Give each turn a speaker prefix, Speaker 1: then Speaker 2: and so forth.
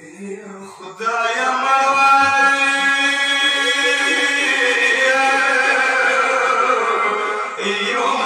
Speaker 1: خدايا موايا يوم